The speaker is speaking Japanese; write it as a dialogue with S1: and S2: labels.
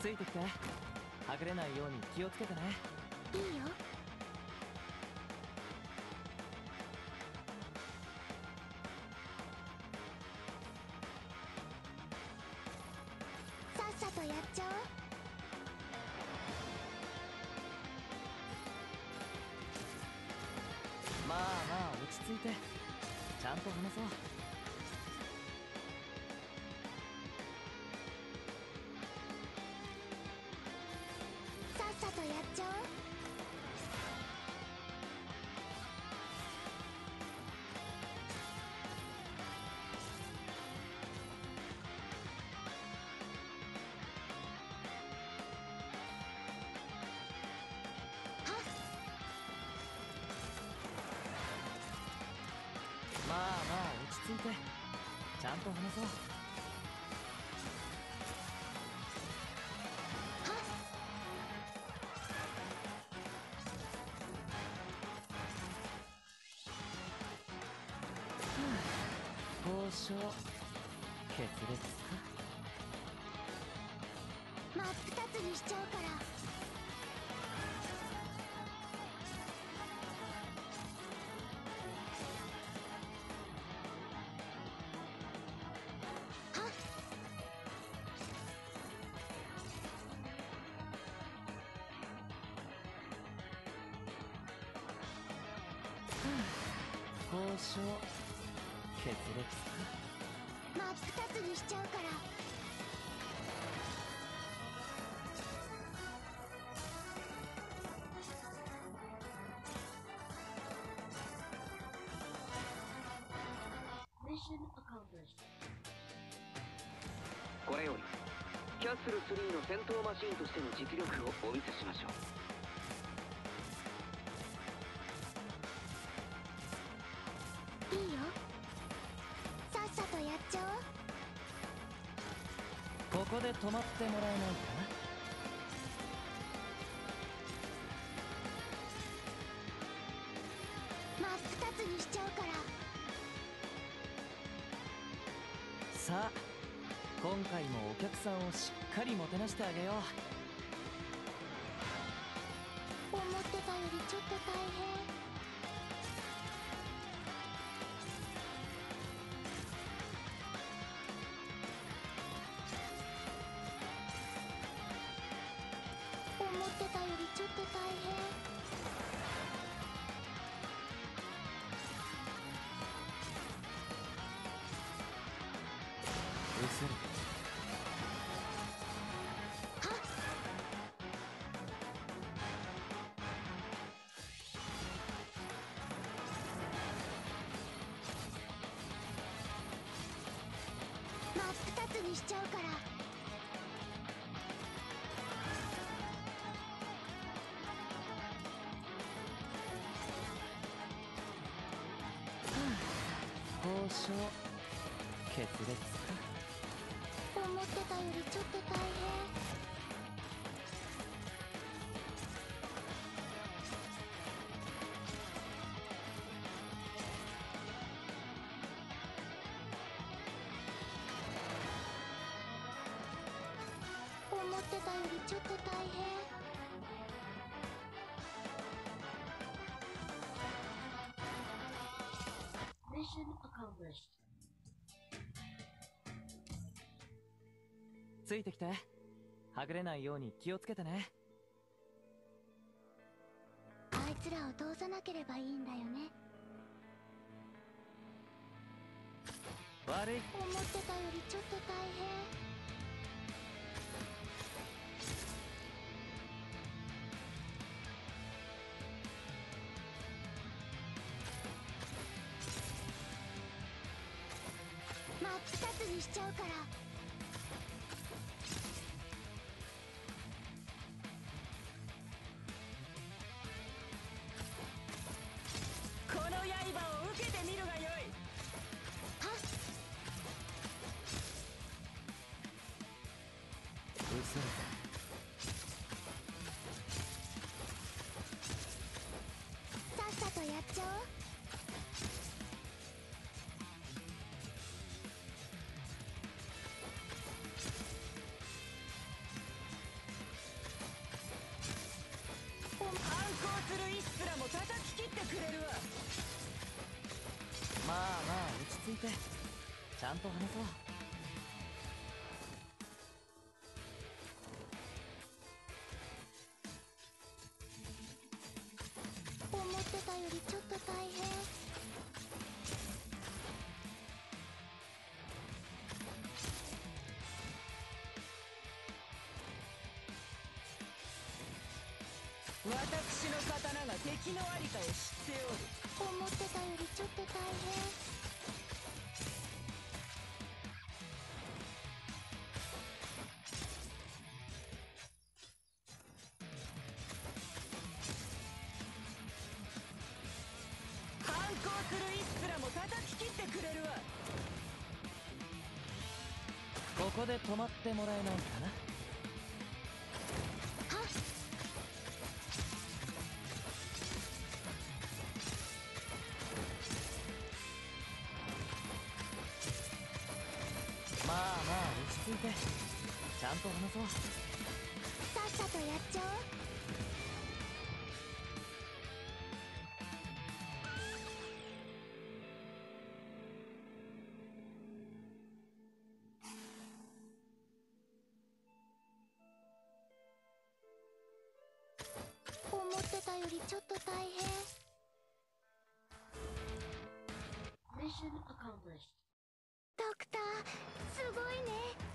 S1: ついてきて。はぐれないように気をつけてね。
S2: いいよ。さっさとやっちゃおう。
S1: まあまあ落ち着いて。ちゃんと話そう
S2: ちゃおう
S1: まあまあ落ち着いて。ちゃんと話そう。決裂か
S2: 真っ二つにしちゃうから
S1: 交渉決裂か
S2: 真っ二つにしちゃうから。
S3: これよりキャッスル3の戦闘マシンとしての実力をお見せしましょう
S1: ここで止まってもらえないか
S2: 真っ二つにしちゃうから。
S1: さあ今回もお客さんをしっかりもてなしてあげよう。
S2: 思ってたよりちょっと大変大変。
S1: うせる交渉決裂か
S2: 思ってたよりちょっと大変思ってたよりちょっと大変。
S1: ついてきて。はぐれないように気をつけてね。
S2: あいつらを通さなければいいんだよね。
S1: 悪い。
S2: 思ってたよりちょっと大変2つにしちゃうから。
S4: れる
S2: わ
S1: まあまあ落ち着いて。ちゃんと話そう。
S2: 思ってたよりちょっ
S4: 私の刀が敵のありかを知っておる。
S2: 思ってたよりちょっと大変
S4: 反抗するイスラも叩き切ってくれるわ。
S1: ここで止まってもらえないかな。て。ちゃんと話そう。
S2: さっさとやっちゃおう。思ってたよりちょっと大変。
S5: Mission accomplished.
S2: ドクターすごいね